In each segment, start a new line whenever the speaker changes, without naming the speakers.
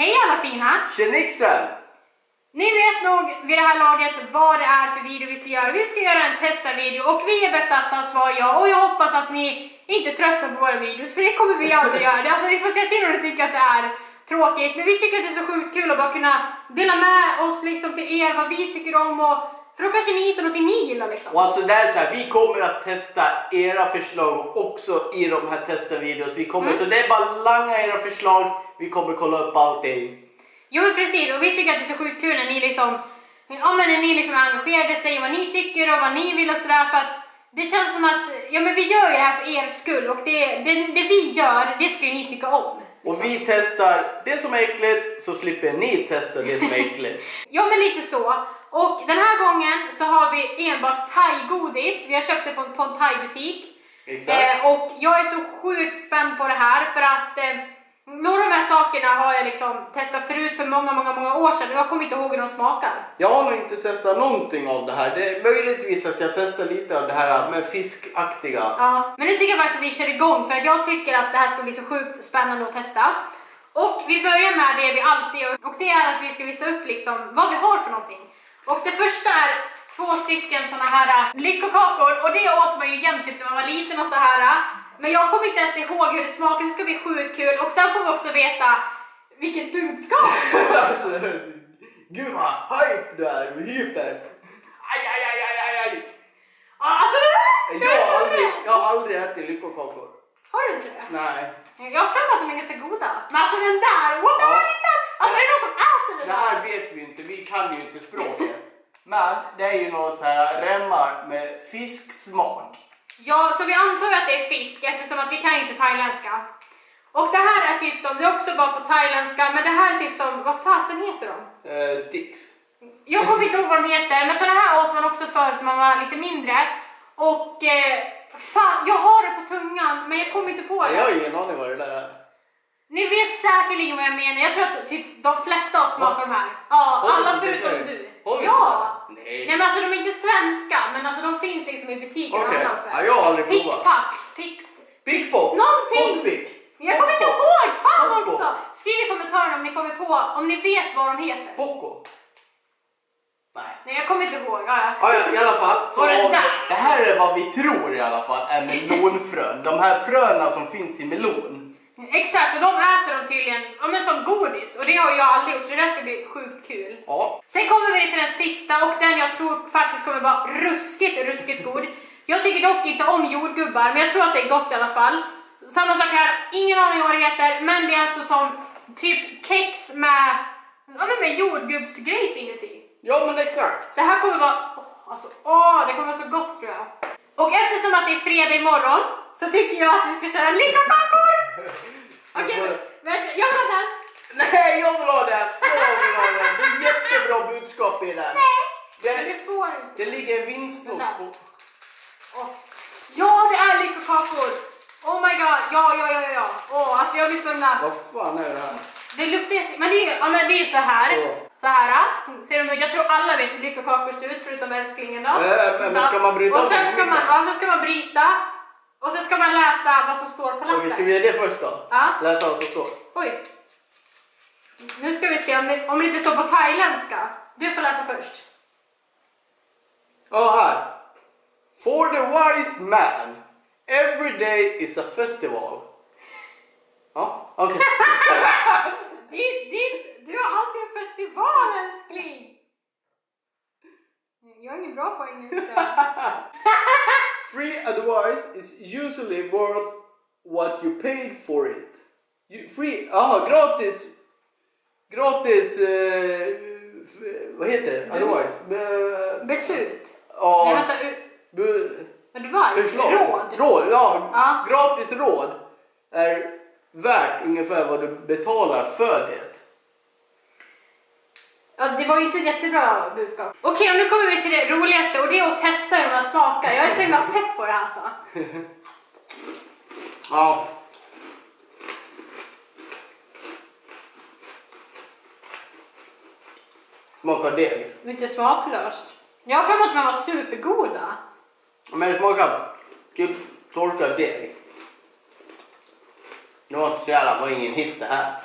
Hej alla fina!
Tjenixen!
Ni vet nog vid det här laget vad det är för video vi ska göra. Vi ska göra en testarvideo och vi är besatta av svar ja och jag hoppas att ni inte tröttnar på våra videos för det kommer vi aldrig göra. Alltså vi får se till om ni tycker att det är tråkigt men vi tycker att det är så sjukt kul att bara kunna dela med oss liksom till er vad vi tycker om och för då kanske ni hittar någonting ni gillar liksom.
Och alltså det är så här, vi kommer att testa era förslag också i de här testa-videos. Vi kommer,
Mm.
Så det är bara langa era förslag, vi kommer kolla upp allting.
Jo men precis och vi tycker att det är så sjukt kul när ni liksom Ja men när ni liksom är engagerade, säger vad ni tycker och vad ni vill och sådär för att det känns som att, ja men vi gör ju det här för er skull och det, det, det vi gör, det ska ju ni tycka om.
Och vi testar det som är äckligt så slipper ni testa det som är äckligt.
Ja men lite så. Och den här gången så har vi enbart thai-godis. Vi har köpt det på, på en thai-butik. Eh, och jag är så sjukt spänd på det här för att eh, några av de här sakerna har jag liksom testat förut för många, många, många år sedan och jag kommer inte ihåg hur de smakar.
Jag har nog inte testat någonting av det här. Det är möjligtvis att jag testar lite av det här med fiskaktiga.
Ja, men nu tycker jag faktiskt att vi kör igång för att jag tycker att det här ska bli så sjukt spännande att testa. Och vi börjar med det vi alltid gör och det är att vi ska visa upp liksom vad vi har för någonting. Och det första är två stycken såna här äh, lyckokakor och det åt man ju jämt typ när man var liten och så här. Men jag kommer inte ens ihåg hur det smakar, det ska bli sjukt kul och sen får vi också veta vilket budskap.
Alltså, Gud vad hype du är, hyper. Aj, aj, aj, aj, aj.
Alltså det där!
Jag har aldrig, jag har aldrig ätit lyckokakor.
Har du inte det?
Nej.
Jag har för mig att de är ganska goda. Men alltså den där, what the
Ja.
fuck is that? Alltså är det någon som äter
Det
där?
här vet vi inte, vi kan ju inte språket. Men det är ju några så här remmar med fisksmak.
Ja, så vi antar att det är fisk eftersom att vi kan ju inte thailändska. Och det här är typ som, det är också bara på thailändska, men det här är typ som, vad fasen heter de?
Eh, sticks.
Jag kommer inte ihåg vad de heter, men sådana här åt man också förut när man var lite mindre. Och eh, fan, jag har det på tungan, men jag kommer inte på det.
jag har ingen aning vad det där är.
Ni vet säkerligen vad jag menar, jag tror att typ de flesta av oss smakar de här. Ja,
Har vi
alla
sånt
förutom du.
Har vi
Ja!
sånt där? Nej.
Nej men alltså de är inte svenska, men alltså de finns liksom i butiker
Okej.
och.
Ja, jag har aldrig provat.
Pickpack, pick...
Pickpock.
Någonting.
Poppick.
Jag kommer inte ihåg! Fan
Poppo.
också! Skriv i kommentarerna om ni kommer på, om ni vet vad de heter.
Poco. Nej.
Nej jag kommer inte ihåg. Ja, ja.
Ja, ja, i alla fall. Så har vi-
där.
det här är vad vi tror i alla fall är melonfrön. De här fröna som finns i melon.
Exakt, och de äter de tydligen ja, men som godis och det har jag aldrig gjort så det där ska bli sjukt kul.
Ja.
Sen kommer vi till den sista och den jag tror faktiskt kommer vara ruskigt, ruskigt god. Jag tycker dock inte om jordgubbar, men jag tror att det är gott i alla fall. Samma sak här, ingen aning vad det heter, men det är alltså som typ kex med, ja, men med jordgubbsgrejs inuti.
Ja, men exakt.
Det här kommer vara, åh, alltså, åh, det kommer vara så gott tror jag. Och eftersom att det är fredag imorgon så tycker jag att vi ska köra lyckokakor! Okej, vänta, jag vill ha den.
Nej, jag vill ha den! Jag vill ha den! Det är jättebra budskap i den.
Nej,
Det,
du får inte.
det ligger en vinstnot
Vänta.
på...
Åh. Ja, det är lyckokakor! Oh my god, ja, ja, ja, ja. Åh, alltså jag blir så nära.
Vad fan är det här?
Det luktar. Men det är, ja, men det är så här.
Ja.
Så här. Ser de ut? Jag tror alla vet hur lyckokakor ser ut förutom älsklingen då.
Äh, men- men ska man bryta
Och sen ska man, ja, sen ska man bryta. Och sen ska man läsa vad som står på
Okej,
lappen.
ska vi göra det först då?
Ja.
Läsa vad som står.
Oj. Nu ska vi se om det, om det inte står på thailändska. Du får läsa först.
Ja, här. For the wise man, every day is a festival. Ja, okej.
Din, du har alltid en festival älskling! Jag är ingen bra på engelska.
Free advice is usually worth what you paid for it. You, free, aha, gratis. Gratis, eh, vad heter det? Advice? Be,
Beslut. Nej
ja,
vänta, u-
be,
advice?
förslag.
Råd?
Råd, ja.
Ja.
Gratis råd är värt ungefär vad du betalar för det.
Ja, det var ju inte ett jättebra budskap. Okej, och nu kommer vi till det roligaste och det är att testa hur här smakar. Jag är så himla pepp på det här alltså.
Ja. Smakar deg.
Lite smaklöst. Jag har för mig att de var supergoda.
Men det smakar typ torkad deg. Det var inte så jävla, var ingen hit det här.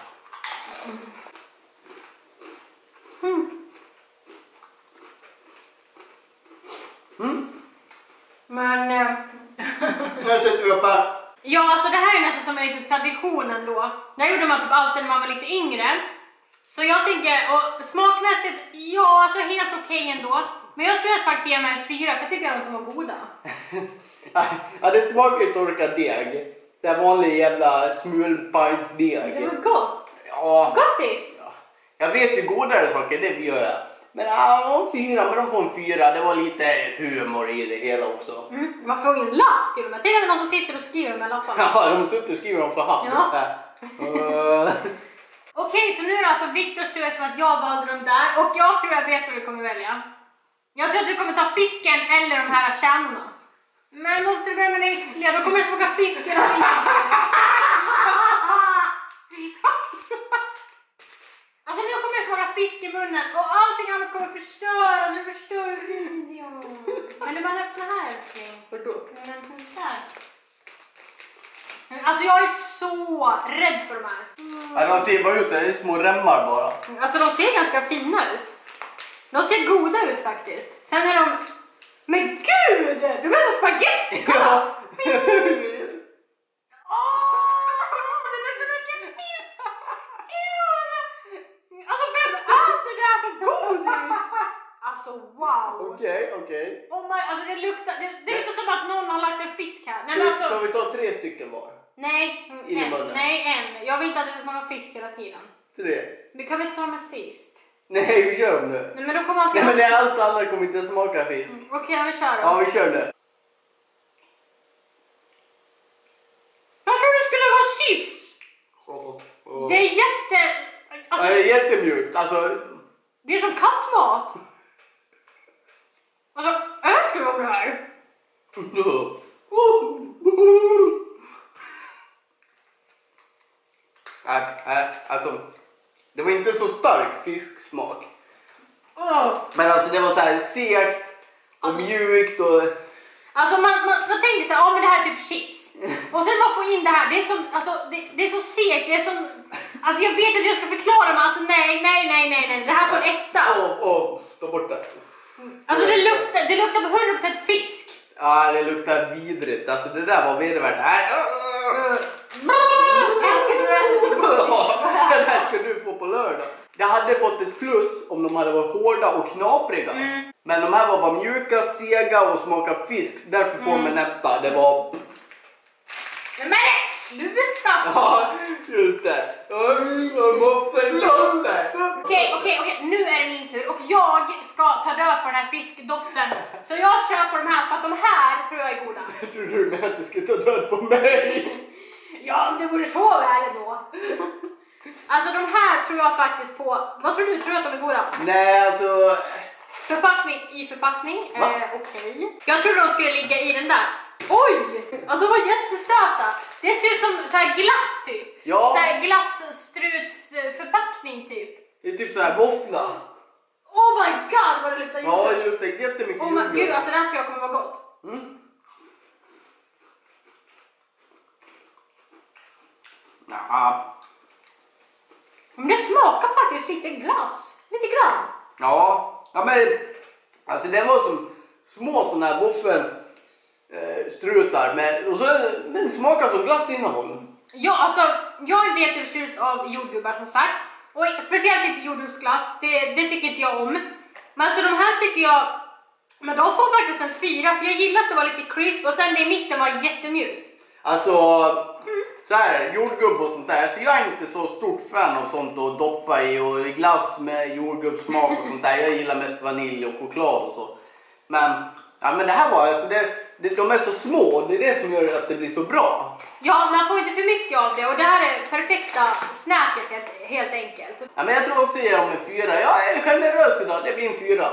Ja, alltså det här är nästan som en liten tradition ändå. Det här gjorde man typ alltid när man var lite yngre. Så jag tänker, och smakmässigt, ja alltså helt okej ändå. Men jag tror att faktiskt ger mig en fyra, för jag tycker att de var goda.
ja, det smakar ju torkad deg. Det här vanlig jävla smulpajsdeg.
Det var gott.
Ja,
Gottis!
jag vet ju godare saker, det gör jag. Men ja, fyra, men de får en fyra. Det var lite humor i det hela också.
Mm, man får ju en lapp till och med. Det är någon som sitter och skriver här lapparna.
Ja, de suttit och skrivit dem för hand.
Ja.
Eh,
Okej, så nu är det alltså Viktors tur eftersom att jag valde dem där. Och jag tror jag vet vad du kommer välja. Jag tror att du kommer ta fisken eller de här kärnorna. Men måste du börja med det äckliga, då kommer det smaka fisk hela tiden. Alltså nu kommer det smaka fisk i munnen och allting annat kommer förstöras. Du förstör videon. Men du bara öppna här älskling.
Vadå?
Men där. Alltså jag är så rädd för de här.
Ja, de ser bara ut så det är små remmar bara.
Alltså de ser ganska fina ut. De ser goda ut faktiskt. Sen är de... Men gud! De är som spagetti!
Ja.
Åh, det luktar verkligen fisk! Ew, alltså- Alltså vem äter det här som godis? Alltså wow!
Okej, okej.
Oh my, alltså det luktar, det, det luktar som att någon har lagt en fisk här. Nej men
Ska
alltså,
vi ta tre stycken var?
nej,
In i
en,
munnen.
nej en. Jag vill inte att det ska smaka fisk hela tiden.
Tre.
Vi kan väl inte ta dem sist?
Nej, vi kör dem nu.
Nej men då kommer alltid...
Nej men det är allt annat kommer inte smaka fisk.
Okej, då vi kör då.
Ja, vi kör nu.
Jag trodde det skulle vara chips! Det är jätte...
Ja,
Alltså,
det är jättemjukt. Alltså,
det är som kattmat. Alltså, äter de det här?
Nej, nej, alltså. Det var inte så stark fisksmak.
Åh.
Men alltså det var så här segt och
Alltså-
mjukt och...
Alltså man, man, man tänker så här, ja men det här är typ chips. Och sen man får in det här, det är som, alltså det, det är så segt, det är som... Alltså jag vet att jag ska förklara men alltså nej, nej, nej, nej, nej. Det här får en etta.
Åh, åh, ta bort det.
Alltså det luktar, det luktar på 100% fisk.
Ja, det luktar vidrigt. Alltså det där var
din godis?
Ja, det där ska du få på lördag. Det hade fått ett plus om de hade varit hårda och knapriga.
Mm.
Men de här var bara mjuka, sega och smakade fisk. Därför får
Mm.
etta. Det var...
Men sluta!
Ja, just det. Oj, vad mopsen låter.
Okej, okej, okej, nu är det min tur och jag ska ta död på den här fiskdoften. Så jag köper de här för att de här tror jag är goda.
Jag trodde du menade att du skulle ta död på mig.
Ja, om det vore så väl då. Alltså de här tror jag faktiskt på, vad tror du? Tror du att de är goda?
Nej, alltså...
Förpackning i förpackning, eh, okej. Jag trodde de skulle ligga i den där. Oj! Alltså de var jättesöta. Det ser ut som så här glass typ.
Ja.
Så här glasstrutsförpackning typ.
Det är typ så här våffla.
Oh my god vad det luktar
Ja,
jordgubb.
det luktar jättemycket
Oh my
jordgubb.
gud, alltså det här tror jag kommer vara gott.
Mm. Ja,
Men det smakar faktiskt lite glass. Lite grann.
ja, ja men alltså det var som små sådana här eh, strutar med, och så, men smakar som glassinnehåll.
Ja, alltså jag är inte jätteförtjust av jordgubbar som sagt. Och speciellt inte jordgubbsglass, det, det tycker inte jag om. Men alltså de här tycker jag, men de får faktiskt en fyra för jag gillar att det var lite crisp och sen det i mitten var jättemjukt.
Alltså, så här, jordgubb och sånt där. Så jag är inte så stort fan av sånt att doppa i och glass med jordgubbssmak och sånt där. Jag gillar mest vanilj och choklad och så. Men, ja, men det här var alltså, det, de är så små. Det är det som gör att det blir så bra.
Ja, man får inte för mycket av det och det här är perfekta snacket helt, helt enkelt.
Ja, men jag tror också jag ger dem en fyra. Jag är generös idag. Det blir en fyra.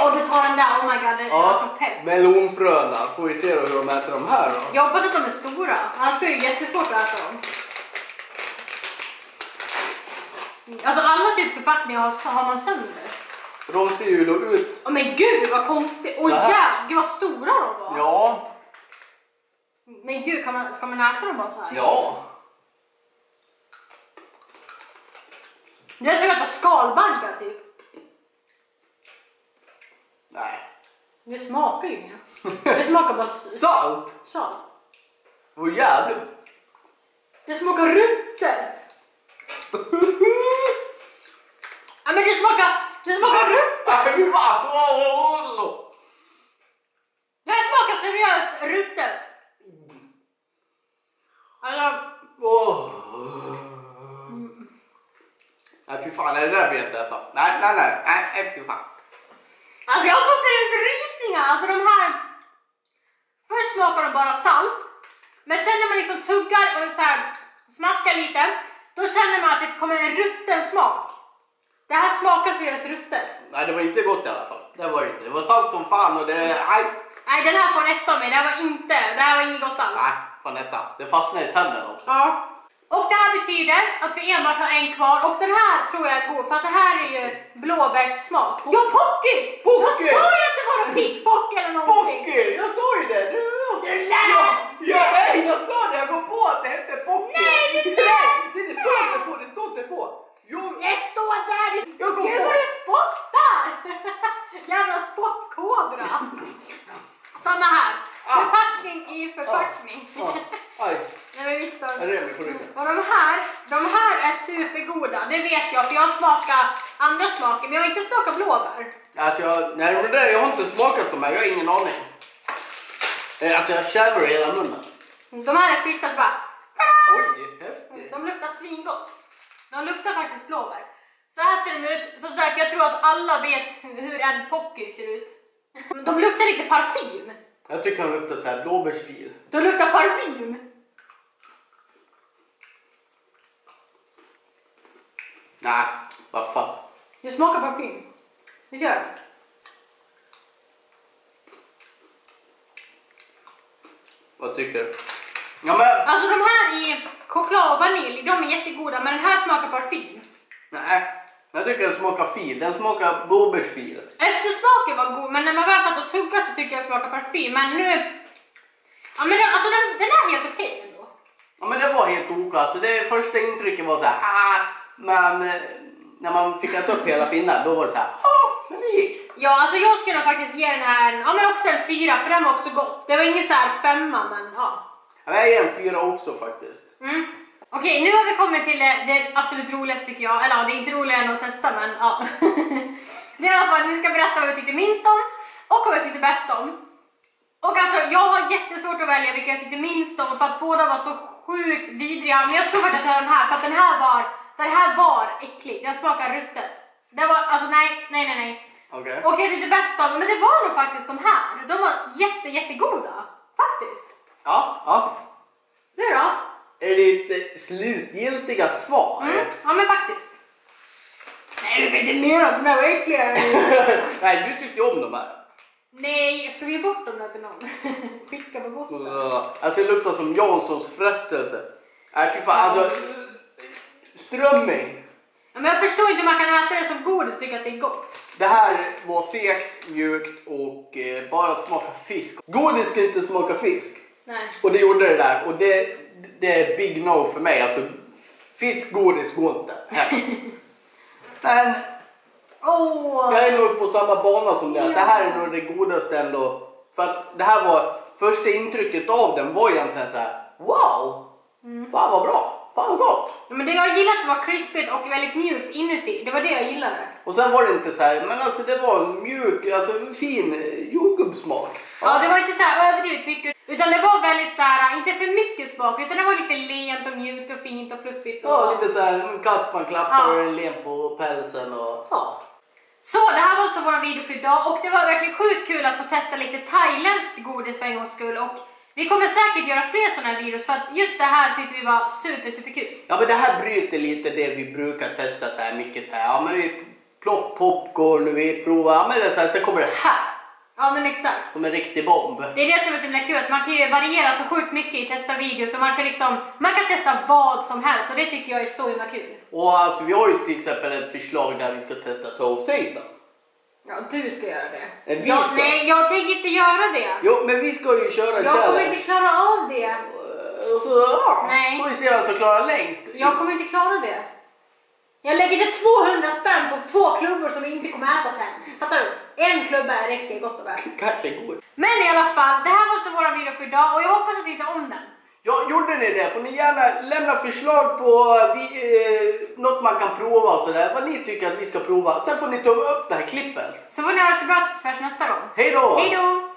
Åh, du tar den där, oh my god, den är
Ja,
så pepp.
melonfröna. Får vi se då hur de äter de här då.
Jag hoppas att de är stora, annars blir det jättesvårt att äta dem. Alltså alla typ förpackningar har, har man sönder.
De ser ju då ut...
Åh men gud vad konstigt! Åh jävlar, gud vad stora de var!
Ja,
Men gud, kan man, ska man äta dem bara så här?
ja.
Det är som att äta skalbaggar typ.
Nej.
Det smakar ju inget. Det smakar bara
Salt!
salt.
Vad jävligt.
Det smakar ruttet. Ja men det smakar, det smakar ruttet.
Nej, fy fan.
Det här smakar seriöst ruttet. Alltså.
Nej, fy fan. Det där jag inte äta. Nej, nej. Nej, nej fy fan.
alltså jag får seriöst rysningar. Alltså de här. Först smakar de bara salt. Men sen när man liksom tuggar och så här smaskar lite. Då känner man att det kommer en rutten smak. Det här smakar seriöst ruttet.
Nej, det var inte gott i alla fall. Det var det inte. Det var salt som fan och det... Nej.
Nej den här får en etta av mig. Det här var inte, det här var inget gott alls.
Nej, fan detta. Det fastnade i tänderna också.
Ja. Och det här betyder att vi enbart har en kvar och den här tror jag är god för att det här är ju blåbärssmak. Ja, Pocky!
Pocky!
Jag sa ju att det var en pickpock eller någonting.
Pocky! Jag sa ju det! Du,
Du läs!
Ja, nej, jag sa det! Jag kom på att det hette Pocky!
Nej, du
Nej,
läs!
det, det står inte på, det står inte på. Jo,
Det står där!
Jag kom
Gud vad du spottar! Jävla spottkobra. Samma här.
Ah.
Förpackning i förpackning.
ja, aj,
Nej men Viktor.
jag.
Och de här, de här är supergoda, det vet jag för jag har smakat andra smaker men jag har inte smakat blåbär.
Alltså, jag, nej, det där, jag har inte smakat de här, jag har ingen aning. Eh, Alltså, jag känner det i hela munnen.
De här är skitsalt bara.
Oj, häftigt.
De luktar svingott. De luktar faktiskt blåbär. Så här ser de ut. Som sagt, jag tror att alla vet hur en Pocky ser ut. De luktar lite parfym.
Jag tycker han luktar så här blåbärsfil.
De luktar parfym.
Nej, vad fan.
Det smakar parfym. Det gör det.
Vad tycker du? Ja, men...
Alltså de här i choklad och vanilj, de är jättegoda men den här smakar parfym.
Nej, jag tycker den smakar fil. Den smakar blåbärsfil.
Eftersmaken var god, men när man väl satt och tuggade så tyckte jag det smakade parfym. Men nu... Ja men den, alltså den, den är helt okej ändå.
Ja men det var helt ok alltså. Det första intrycket var så här, ah, men eh, när man fick äta upp hela pinnen då var det så här, ah, men det gick.
Ja alltså jag skulle faktiskt ge den här ja men också en fyra för den var också gott. Det var ingen så här femma men ja.
Ger en fyra också faktiskt.
Mm. Okej nu har vi kommit till det, det absolut roligaste tycker jag. Eller ja, det är inte roligare än att testa men ja. det är i alla fall att vi ska berätta vad vi tyckte minst om och vad vi tyckte bäst om. Och alltså jag har jättesvårt att välja vilka jag tyckte minst om för att båda var så sjukt vidriga. Men jag tror faktiskt att jag tar den här för att den här var, den här var äcklig. Den smakar ruttet. Det var, alltså nej, nej, nej, nej.
Okej.
Och jag tyckte bäst om, men det var nog faktiskt de här. De var jätte, jättegoda. Faktiskt.
Ja, ja.
Du då?
Är ditt eh, slutgiltiga svar?
Mm. Ja men faktiskt. Nej du kan inte mena att de här var äckliga.
Nej, du tyckte om de här.
Nej, ska vi ge bort dem då till någon? Skicka på posten.
Alltså det luktar som Janssons frestelse. Nej fy fan, alltså. Strömming.
Ja, men jag förstår inte hur man kan äta det som godis och tycka att det är gott.
Det här var segt, mjukt och eh, bara smaka fisk. Godis ska inte smaka fisk.
Nej.
Och det gjorde det där och det, det är big no för mig. Alltså fiskgodis går inte. Hem. Men
Åh!
jag är nog på samma bana som det. Det här är nog det godaste ändå. För att det här var första intrycket av den var egentligen så här: wow! Fan vad bra! Fan gott!
Ja, men det jag gillade att det var krispigt och väldigt mjukt inuti. Det var det jag gillade.
Och sen var det inte så här, men alltså det var en mjuk, alltså fin jordgubbssmak.
Ja, det var inte så här överdrivet mycket. Utan det var väldigt så här, inte för mycket smak. Utan det var lite lent och mjukt och fint och fluffigt. Och...
Ja, lite så här, en katt man klappar
Ja.
och en len på pälsen och ja.
Så det här var alltså vår video för idag och det var verkligen sjukt kul att få testa lite thailändskt godis för en gångs skull. Och vi kommer säkert göra fler sådana här videos för att just det här tyckte vi var super super kul.
Ja men det här bryter lite det vi brukar testa så här mycket så här, ja men vi plopp popcorn och vi provar, ja men det så här, sen kommer det här
Ja men exakt.
som en riktig bomb.
Det är det som är så himla kul, att man kan ju variera så sjukt mycket i testa videos så man kan liksom, man kan testa vad som helst och det tycker jag är så himla kul.
Och alltså vi har ju till exempel ett förslag där vi ska testa Toe Satan.
Ja, du ska göra det.
Nej, vi
jag,
ska.
Nej, jag tänker inte göra det.
Jo men vi ska ju köra
Jag kommer
challenge.
inte klara av det.
Och så, ja,
Nej.
får vi se vem som klarar längst.
Jag kommer inte klara det. Jag lägger inte 200 spänn på två klubbor som vi inte kommer äta sen. Fattar du? En klubba räcker gott och väl.
Kanske går.
Men i alla fall, det här var alltså vår video för idag och jag hoppas att du tyckte om den.
Ja, gjorde ni det får ni gärna lämna förslag på vi, eh, något man kan prova och sådär. Vad ni tycker att vi ska prova. Sen får ni tumma upp det här klippet.
Så får ni ha det så bra tills nästa gång.
Hej då!
Hej då!